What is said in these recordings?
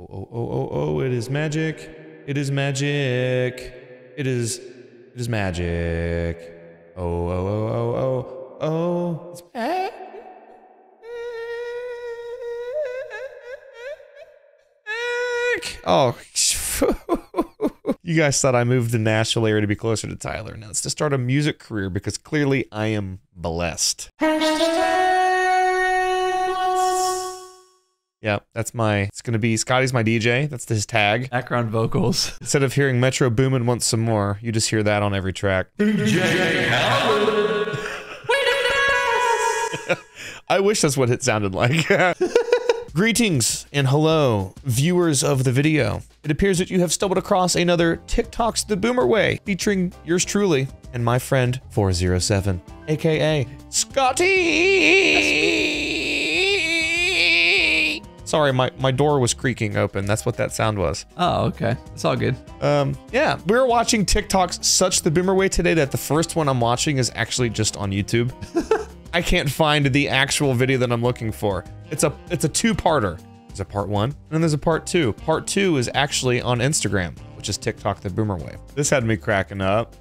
Oh, oh, oh, oh, oh, it is magic. It is magic. It is, it is magic. Oh, oh, oh, oh, oh, oh. It's magic. Oh, you guys thought I moved to Nashville area to be closer to Tyler. Now it's to start a music career because clearly I am blessed. Yeah, that's my. It's gonna be Scotty's my DJ. That's his tag. Background vocals. Instead of hearing Metro Boomin' once some more, you just hear that on every track. I wish that's what it sounded like. Greetings and hello, viewers of the video. It appears that you have stumbled across another TikToks the Boomer Way, featuring yours truly and my friend 407, aka Scotty. Sorry, my, my door was creaking open. That's what that sound was. Oh, okay. It's all good. Um, yeah, we were watching TikToks such the Boomer Way today that the first one I'm watching is actually just on YouTube. I can't find the actual video that I'm looking for. It's a it's a two-parter. There's a part one, and then there's a part two. Part two is actually on Instagram, which is TikTok the Boomer Way. This had me cracking up.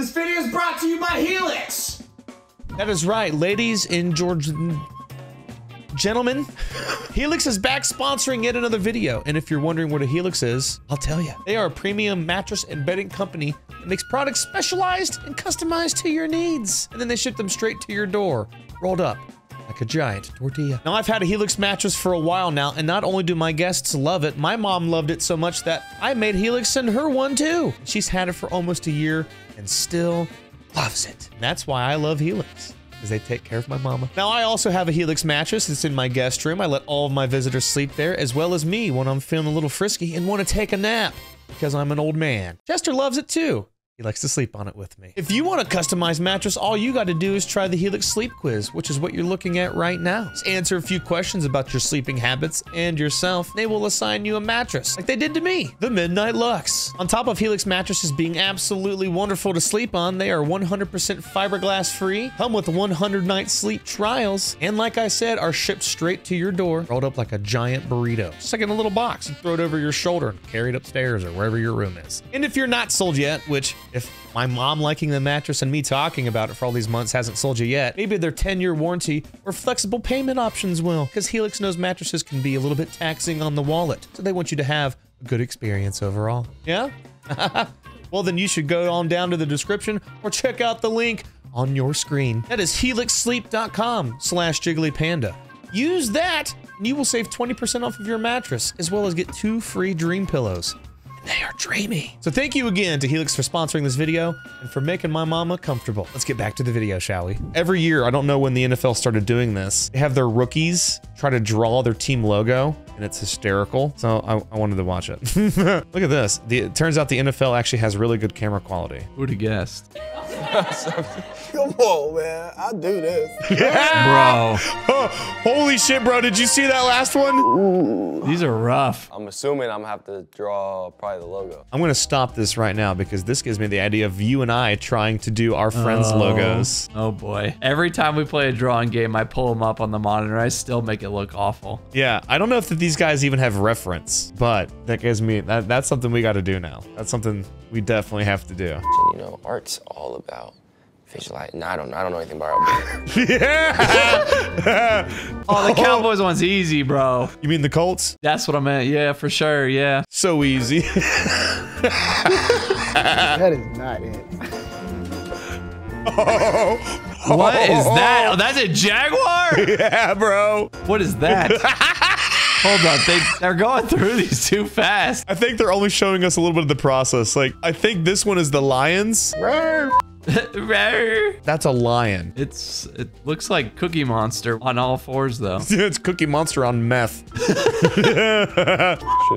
This video is brought to you by Helix. That is right, ladies and George gentlemen. Helix is back sponsoring yet another video. And if you're wondering what a Helix is, I'll tell you. They are a premium mattress and bedding company that makes products specialized and customized to your needs. And then they ship them straight to your door, rolled up like a giant tortilla. Now, I've had a Helix mattress for a while now, and not only do my guests love it, my mom loved it so much that I made Helix send her one too. She's had it for almost a year and still loves it. That's why I love Helix. Because they take care of my mama. Now, I also have a Helix mattress It's in my guest room. I let all of my visitors sleep there, as well as me when I'm feeling a little frisky and want to take a nap because I'm an old man. Chester loves it too. He likes to sleep on it with me. If you want a customized mattress, all you got to do is try the Helix Sleep Quiz, which is what you're looking at right now. Just answer a few questions about your sleeping habits and yourself. They will assign you a mattress, like they did to me, the Midnight Lux. On top of Helix mattresses being absolutely wonderful to sleep on, they are 100% fiberglass free, come with 100 night sleep trials, and like I said, are shipped straight to your door, rolled up like a giant burrito. Just like in a little box and throw it over your shoulder and carry it upstairs or wherever your room is. And if you're not sold yet, which if my mom liking the mattress and me talking about it for all these months hasn't sold you yet, maybe their 10 year warranty or flexible payment options will. Because Helix knows mattresses can be a little bit taxing on the wallet. So they want you to have a good experience overall. Yeah? well, then you should go on down to the description or check out the link on your screen. That is helixsleep.com slash jigglypanda. Use that and you will save 20% off of your mattress, as well as get two free dream pillows. They are dreamy. So thank you again to Helix for sponsoring this video and for making my mama comfortable. Let's get back to the video, shall we? Every year, I don't know when the NFL started doing this, they have their rookies try to draw their team logo and it's hysterical. So I, I wanted to watch it. Look at this. The, it turns out the NFL actually has really good camera quality. Who'd have guessed? Come on, man. I do this. Yeah. Bro, Oh, holy shit, bro. Did you see that last one? these are rough. I'm assuming I'm gonna have to draw probably the logo. I'm going to stop this right now because this gives me the idea of you and I trying to do our friends' Oh. logos. Oh boy. Every time we play a drawing game, I pull them up on the monitor. I still make it look awful. Yeah, I don't know if that these guys even have reference, but that gives me that that's something we got to do now. That's something we definitely have to do. And you know, art's all about visualize. No, I don't. I don't know anything about it. yeah. Oh, the oh. Cowboys one's easy, bro. You mean the Colts? That's what I meant. Yeah, for sure. Yeah. So easy. That is not it. Oh. What is that? Oh, that's a Jaguar? yeah, bro. What is that? Hold on. They, they're going through these too fast. I think they're only showing us a little bit of the process. Like, I think this one is the Lions. That's a lion. It's It looks like Cookie Monster on all fours, though. it's Cookie Monster on meth. Should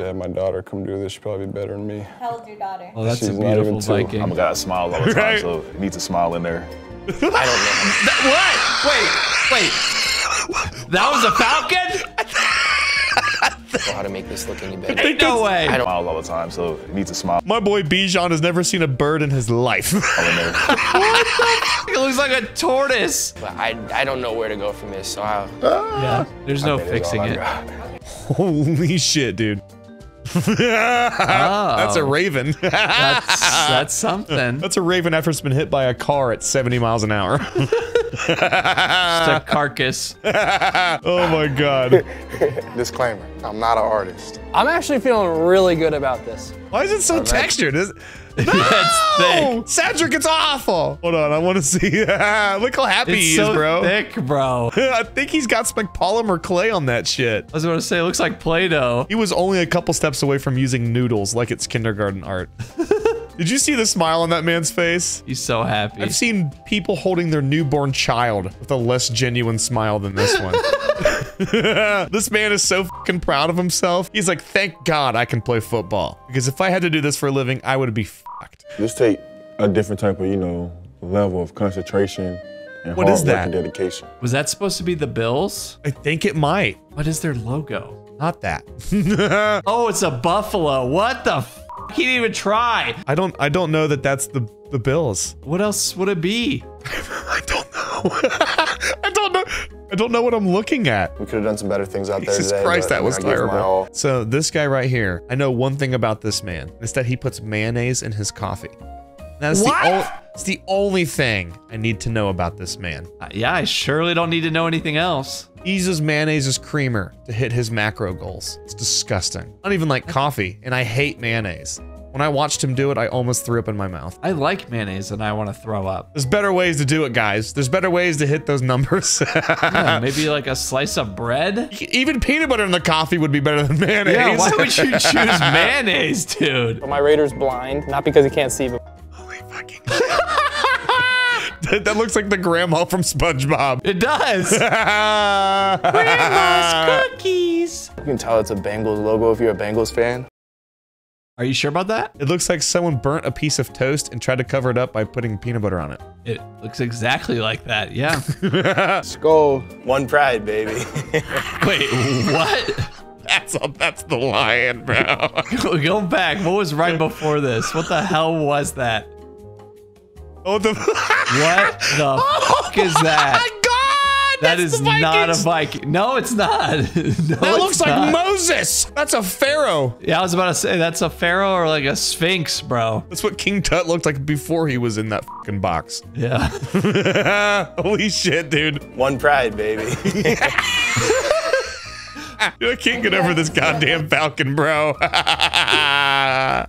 have my daughter come do this. She'd probably be better than me. How old's your daughter? Oh, that's She's a not beautiful even two. Viking. I'm a guy that smiles all the time, Right. so it needs a smile in there. i don't know What? Wait, wait. That was a falcon? Know how to make this look any better. Ain't no way. I don't. Smiles all the time, so it needs a smile My boy Bijan has never seen a bird in his life. in there. It looks like a tortoise. But I, I don't know where to go from this. So I, ah. Yeah. There's no fixing it. Holy shit, dude. That's a oh. raven. That's that's something. That's a raven after it's been hit by a car at 70 miles an hour. Just a carcass. oh my god. Disclaimer, I'm not an artist. I'm actually feeling really good about this. Why is it so textured? Is That's Oh, thick. Cedric, it's awful. Hold on, I want to see. Look how happy It's he so is, bro. thick, bro. I think he's got some like polymer clay on that shit. I was going to say, it looks like Play-Doh. He was only a couple steps away from using noodles like it's kindergarten art. Did you see the smile on that man's face? He's so happy. I've seen people holding their newborn child with a less genuine smile than this one. this man is so fucking proud of himself. He's like, thank God I can play football. Because if I had to do this for a living, I would be fucked. This take a different type of, you know, level of concentration and What hard is work that? and dedication. Was that supposed to be the Bills? I think it might. What is their logo? Not that. Oh, it's a buffalo. What the f? He didn't even try. I don't I don't know that that's the the Bills. What else would it be? I don't know. I don't know. I don't know what I'm looking at. We could have done some better things out there Jesus today. Christ, that was I gave it my terrible. So this guy right here, I know one thing about this man. It's that he puts mayonnaise in his coffee. That's What? the only it's the only thing I need to know about this man. Uh, yeah, I surely don't need to know anything else. He uses mayonnaise as creamer to hit his macro goals. It's disgusting. Not even like coffee, and I hate mayonnaise. When I watched him do it, I almost threw up in my mouth. I like mayonnaise and I want to throw up. There's better ways to do it, guys. There's better ways to hit those numbers. Yeah, maybe like a slice of bread? Even peanut butter in the coffee would be better than mayonnaise. Yeah, why would you choose mayonnaise, dude? But my Raider's blind, not because he can't see, but Holy fucking that, that looks like the grandma from SpongeBob. It does. Grandma's cookies. You can tell it's a Bengals logo if you're a Bengals fan. Are you sure about that? It looks like someone burnt a piece of toast and tried to cover it up by putting peanut butter on it. It looks exactly like that. Yeah. Skull. One pride, baby. Wait, what? That's that's the lion, bro. Go, go back. What was right before this? What the hell was that? Oh, the What the oh fuck is that? Oh God, That that's is the not a Vikings. Viking. No, it's not. no, That looks like Moses. That's a pharaoh. Yeah, I was about to say that's a pharaoh or like a sphinx, bro. That's what King Tut looked like before he was in that fucking box. Yeah. Holy shit, dude. One pride, baby. Dude, I can't get over this goddamn falcon, bro.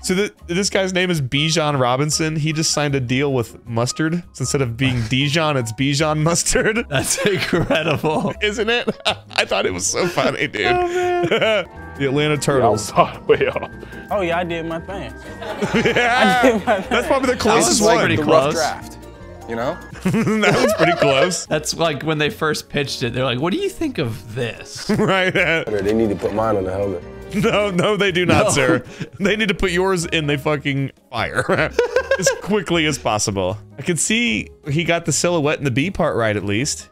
so th this guy's name is Bijan Robinson. He just signed a deal with mustard. So instead of being Dijon, it's Bijan mustard. That's incredible. Isn't it? I thought it was so funny, dude. Oh, the Atlanta Turtles. way off. oh yeah, I did my thing. Yeah, that's probably the closest was one. pretty the close. rough draft. You know? that was pretty close, That's like when they first pitched it. They're like, "What do you think of this?" right? They need to put mine on the helmet. No, no, they do not, No. sir. They need to put yours in the fucking fire as quickly as possible. I can see he got the silhouette and the B part right at least.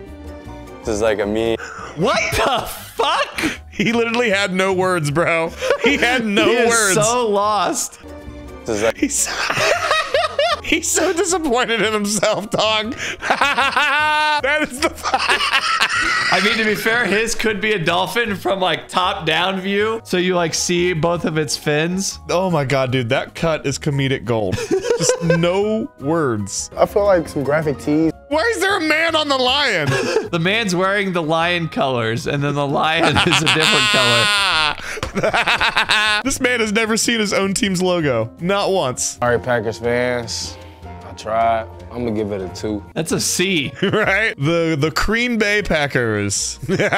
This is like a me. what the fuck? He literally had no words, bro. He had no he is words. so lost. This is like He's He's so disappointed in himself, dog. that is the I mean, to be fair, his could be a dolphin from like top down view, so you like see both of its fins. Oh my god, dude, that cut is comedic gold. Just no words. I feel like some graphic tees. Why is there a man on the lion? The man's wearing the lion colors, and then the lion is a different color. this man has never seen his own team's logo. Not once. Sorry, Packers fans. I tried. I'm gonna give it a two. That's a C. right? The the Green Bay Packers. Look on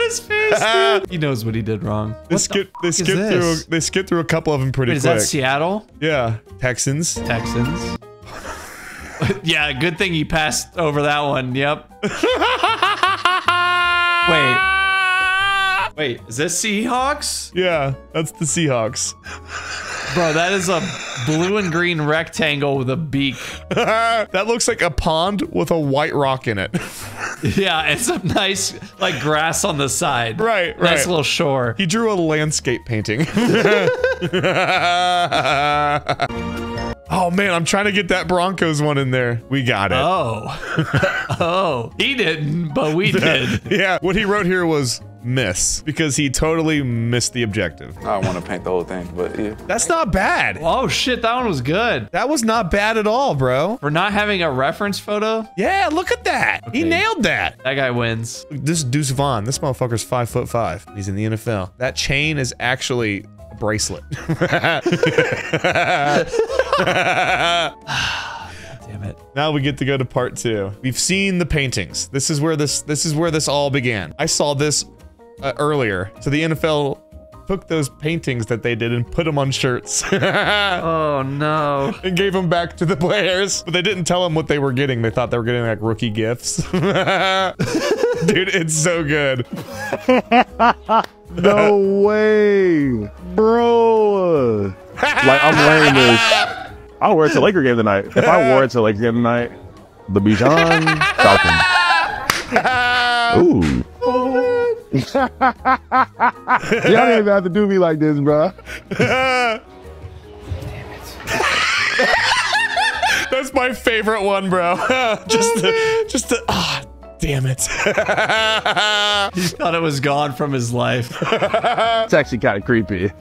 his face, dude. He knows what he did wrong. They What skipped they the fuck is skipped through this? they skipped through a couple of them pretty Wait, is quick. that Seattle? yeah, Texans. Texans. yeah, good thing he passed over that one. Yep. Wait. Wait, is this Seahawks? Yeah, that's the Seahawks. Bro, that is a blue and green rectangle with a beak. that looks like a pond with a white rock in it. Yeah, and some nice like grass on the side. Right, Nice right. little shore. He drew a landscape painting. oh man, I'm trying to get that Broncos one in there. We got it. Oh. oh. He didn't, but we did. yeah, what he wrote here was miss because he totally missed the objective. I want to paint the whole thing, but yeah. That's not bad. Oh shit, that one was good. That was not bad at all, bro. For not having a reference photo, Yeah, look at that. He nailed that. that guy wins. This Deuce Vaughn. This motherfucker's five foot five. He's in the NFL. That chain is actually a bracelet. Damn it. now we get to go to part two. We've seen the paintings. This is where this this is where this all began. I saw this uh, earlier. So the NFL took those paintings that they did and put them on shirts Oh no. and gave them back to the players. But they didn't tell them what they were getting. They thought they were getting like rookie gifts. Dude, it's so good. No way, bro. Like I'm wearing this. I'll wear it to Laker game tonight. If I wore it to Laker game tonight, the Bijan Falcon. Ooh. Y'all didn't even have to do me like this, bro. Damn it. That's my favorite one, bro. just to, just to, ah, damn it. He thought it was gone from his life. It's actually kind of creepy.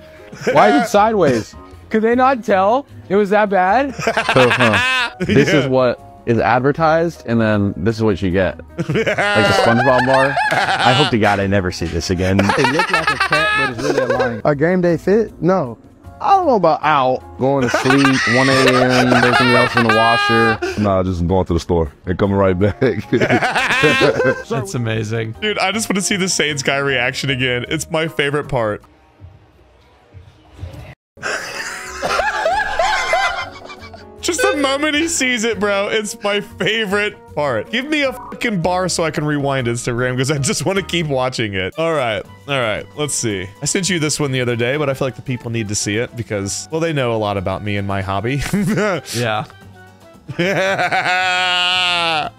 Why is it sideways? Could they not tell it was that bad? So, huh, this is what is advertised, and then this is what you get. Like the SpongeBob bar. I hope to God I never see this again. It looked like a cat, but it's really a lion. A game day fit? No. I don't know about out, going to sleep, 1 a.m., everything else in the washer. Nah, just going to the store and coming right back. That's amazing. Dude, I just want to see the Saints guy reaction again. It's my favorite part. Moment he sees it, bro. It's my favorite part. Give me a fucking bar so I can rewind Instagram because I just want to keep watching it. All right. All right. Let's see. I sent you this one the other day, but I feel like the people need to see it because, well, they know a lot about me and my hobby. Yeah.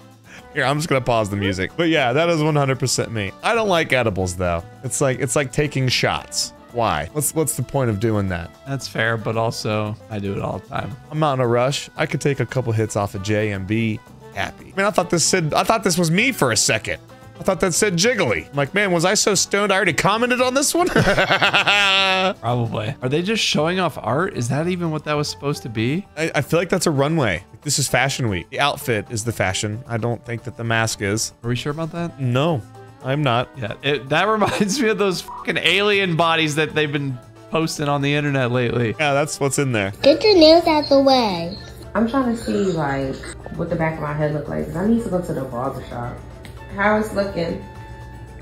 Here, I'm just gonna pause the music. But yeah, that is 100% me. I don't like edibles though. It's like it's like taking shots. Why? What's what's the point of doing that? That's fair, but also I do it all the time. I'm not in a rush. I could take a couple hits off of J and be happy. I mean, I thought this said I thought this was me for a second. I thought that said jiggly. I'm like, man, was I so stoned I already commented on this one? Probably. Are they just showing off art? Is that even what that was supposed to be? I feel like that's a runway. This is fashion week. The outfit is the fashion. I don't think that the mask is. Are we sure about that? No, I'm not. Yeah. It, that reminds me of those fucking alien bodies that they've been posting on the internet lately. Yeah, that's what's in there. Get your nails out the way. I'm trying to see like what the back of my head look like. Cause I need to go to the barber shop. How it's looking?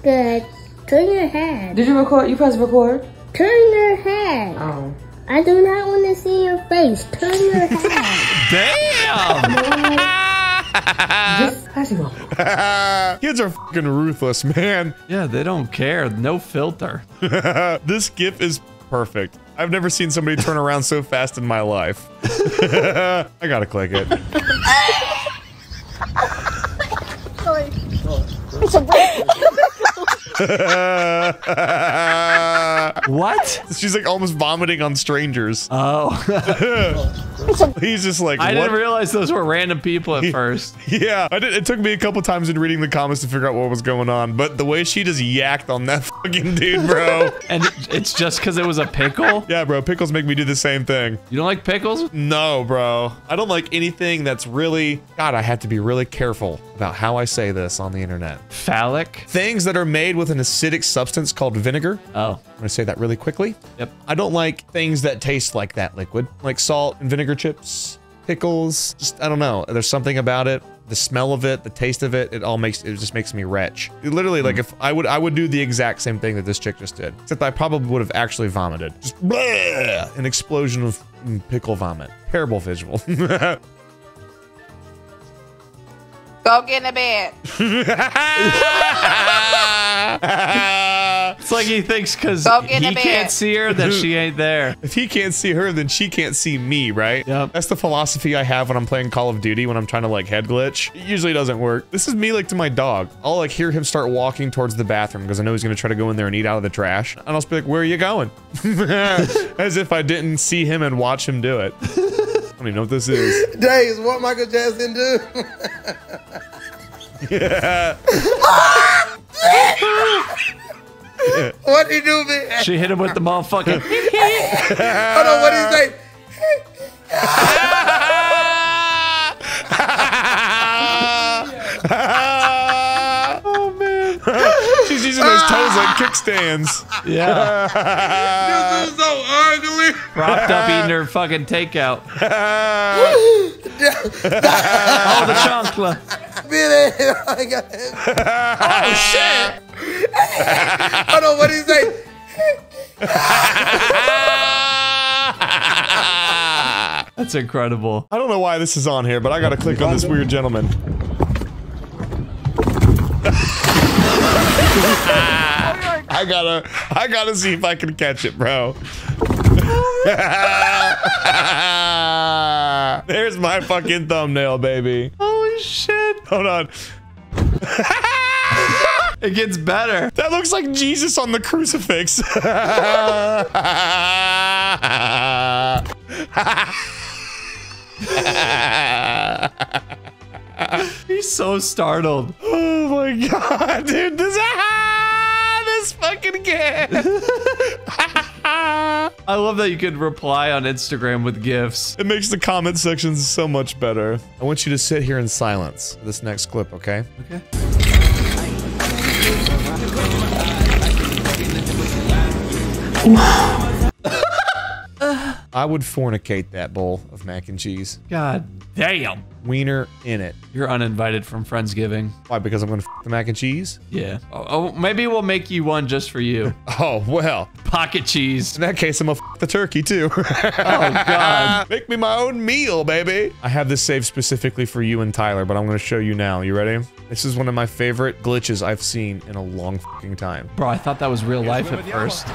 Good. Turn your head. Did you record? You press record? Turn your head. Oh. I do not want to see your face. Turn your head. Damn! Just press it. Kids are fucking ruthless, man. yeah, they don't care. No filter. this gif is perfect. I've never seen somebody turn around so fast in my life. I gotta click it. What? She's like almost vomiting on strangers. Oh. He's just like, I what? didn't realize those were random people at first. Yeah, did, it took me a couple times in reading the comments to figure out what was going on, but the way she just yacked on that fucking dude, bro. And it's just because it was a pickle? yeah, bro, pickles make me do the same thing. You don't like pickles? No, bro. I don't like anything that's really. God, I have to be really careful about how I say this on the internet. Phallic? Things that are made with an acidic substance called vinegar. Oh. I'm gonna say that really quickly. Yep. I don't like things that taste like that liquid, like salt and vinegar chips, pickles. Just I don't know. There's something about it. The smell of it, the taste of it, it all makes it just makes me retch. It literally, like if I would, I would do the exact same thing that this chick just did, except I probably would have actually vomited. Just bleh, an explosion of mm, pickle vomit. Terrible visual. Go get in the bed. It's like he thinks because he get a beer. can't see her that she ain't there. If he can't see her, then she can't see me, right? Yep. That's the philosophy I have when I'm playing Call of Duty when I'm trying to like head glitch. It usually doesn't work. This is me like to my dog. I'll like hear him start walking towards the bathroom because I know he's gonna try to go in there and eat out of the trash. And I'll just be like, where are you going? As if I didn't see him and watch him do it. I don't even know what this is. Days, what Michael Jackson do? Yeah. what he do, man? She hit him with the motherfucking. Hold on, what he say? oh man. She's using those toes like kickstands. Yeah. this is so ugly. Propped up eating her fucking takeout. oh, the chancla. I got Oh, shit. Hold on, what he say? That's incredible. I don't know why this is on here, but I gotta click on this weird gentleman. I gotta, I gotta see if I can catch it, bro. There's my fucking thumbnail, baby. Holy shit. Hold on. It gets better. That looks like Jesus on the crucifix. He's so startled. Oh my god, dude, this this fucking kid. I love that you could reply on Instagram with gifs. It makes the comment sections so much better. I want you to sit here in silence for this next clip, okay? Okay. I would fornicate that bowl of mac and cheese. God damn. Wiener in it. You're uninvited from Friendsgiving. Why? Because I'm gonna f the mac and cheese? Yeah. Oh, oh, maybe we'll make you one just for you. Oh well. Pocket cheese. In that case, I'm gonna f the turkey too. Oh God. Make me my own meal, baby. I have this saved specifically for you and Tyler, but I'm gonna show you now. You ready? This is one of my favorite glitches I've seen in a long fucking time. Bro, I thought that was real life at first.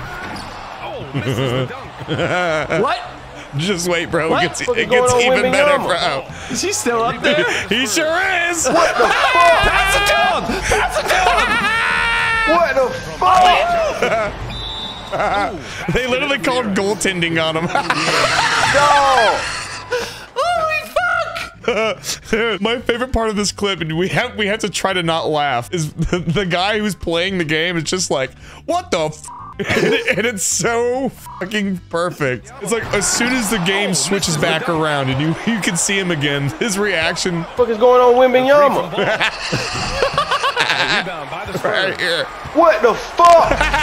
what? Just wait, bro. What? It gets, it gets even better, Minyama? bro. Is he still up there? he sure is. What the fuck? Pass it to him! Pass it to! What the fuck? they literally called goaltending on him. No! Holy fuck! My favorite part of this clip, and we have we have to try to not laugh, is the, the guy who's playing the game is just like, what the f and, and it's so fucking perfect. It's like as soon as the game switches back around and you you can see him again, his reaction What is going on with Minyama? right here. What the fuck?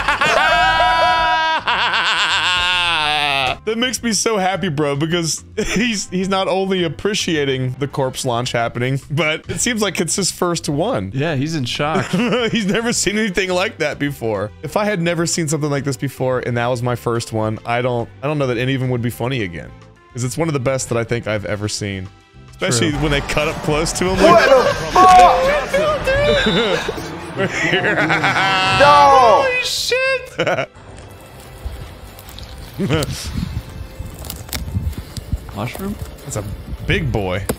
That makes me so happy, bro, because he's he's not only appreciating the corpse launch happening, but it seems like it's his first one. Yeah, he's in shock. he's never seen anything like that before. If I had never seen something like this before and that was my first one, I don't I don't know that any of them would be funny again. Because it's one of the best that I think I've ever seen. Especially when they cut up close to him. What Like, the fuck? no! Holy shit! Mushroom? That's a big boy.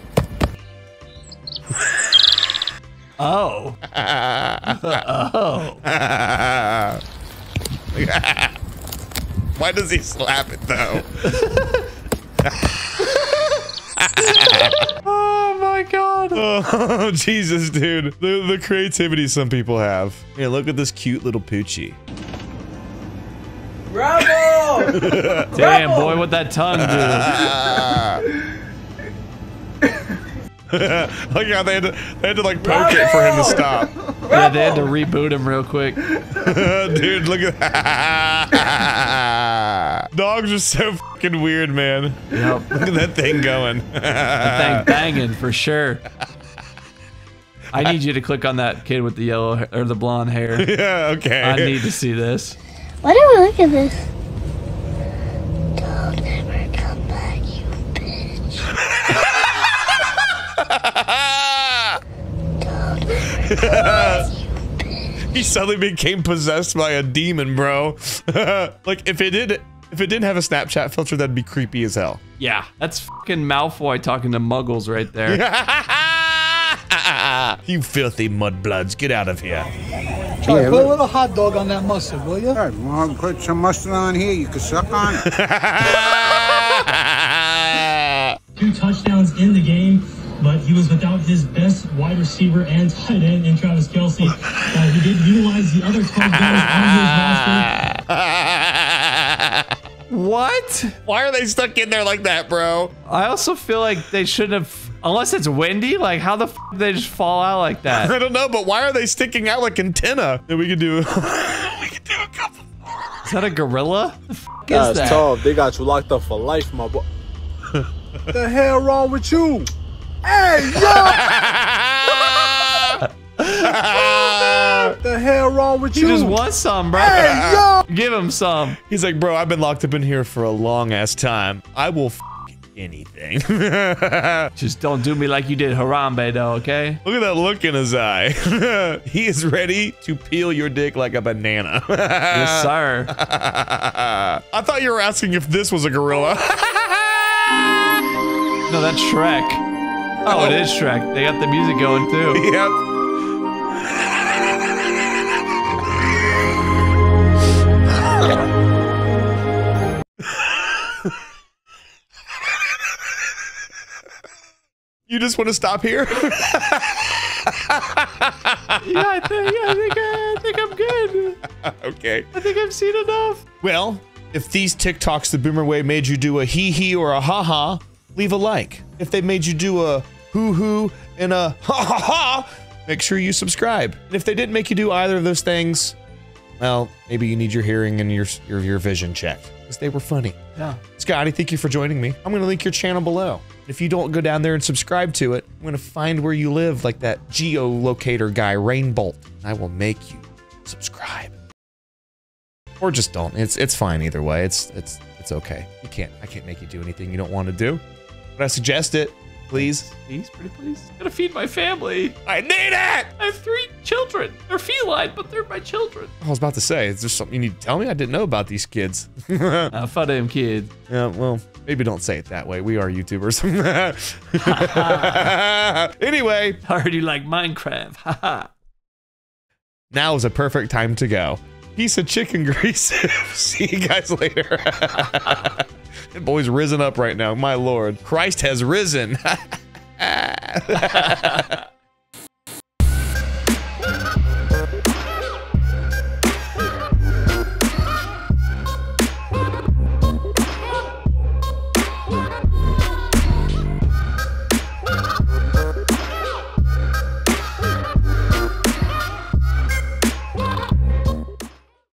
Oh. oh. Why does he slap it though? Oh my god. Oh, Jesus, dude. The, the creativity some people have. Hey, look at this cute little poochie. Bravo! Damn, boy, what that tongue do? Oh, look how they had to, they had to like poke it for him to stop. Yeah, they had to reboot him real quick. Dude, look at that. Dogs are so fucking weird, man. Yep. Look at that thing going. That thing banging for sure. I need you to click on that kid with the yellow ha- or the blonde hair. yeah, okay. I need to see this. Why do I look at this? Don't ever come back, you bitch. Don't ever come back, you bitch. he suddenly became possessed by a demon, bro. like if it did, if it didn't have a Snapchat filter, that'd be creepy as hell. Yeah, that's fucking Malfoy talking to Muggles right there. you filthy mudbloods, get out of here. Charlie, put a little hot dog on that mustard, will you? Well, put some mustard on here. You can suck on it. Two touchdowns in the game, but he was without his best wide receiver and tight end in Travis Kelce. Uh, he did utilize the other 12 guys on his roster. What? Why are they stuck in there like that, bro? I also feel like they shouldn't have, unless it's windy. Like, how the f they just fall out like that? I don't know, but why are they sticking out like antenna? That we could do. we could do a couple more. Is that a gorilla? The f is That's that? tough. They got you locked up for life, my boy. the hell wrong with you? Hey, yo! the hell wrong with He you? just wants some, bro. Hey, yo! Give him some. He's like, bro, I've been locked up in here for a long ass time. I will f anything. Just don't do me like you did Harambe, though, okay? Look at that look in his eye. he is ready to peel your dick like a banana. yes, sir. I thought you were asking if this was a gorilla. No, that's Shrek. Oh, it is Shrek. They got the music going too. yep. You just want to stop here? yeah, I think, I think, uh, I think I'm good. okay. I think I've seen enough. Well, if these TikToks the Boomer Way made you do a hee hee or a ha ha, leave a like. If they made you do a hoo hoo and a ha ha ha, make sure you subscribe. And if they didn't make you do either of those things, well, maybe you need your hearing and your your, your vision checked because they were funny. Yeah. Scotty, thank you for joining me. I'm going to link your channel below. If you don't go down there and subscribe to it, I'm going to find where you live like that geolocator guy, Rainbolt. I will make you subscribe. Or just don't. It's it's fine either way. It's it's it's okay. You can't I can't make you do anything you don't want to do. But I suggest it, please. Please, pretty please. Gotta feed my family. I need it! I have three children. They're feline, but they're my children. I was about to say, is there something you need to tell me? I didn't know about these kids. Uh, fuck them kids. Yeah, well, maybe don't say it that way. We are YouTubers. anyway, I heard you like Minecraft. Now is a perfect time to go. Piece of chicken grease. See you guys later. Boy's risen up right now. My lord. Christ has risen.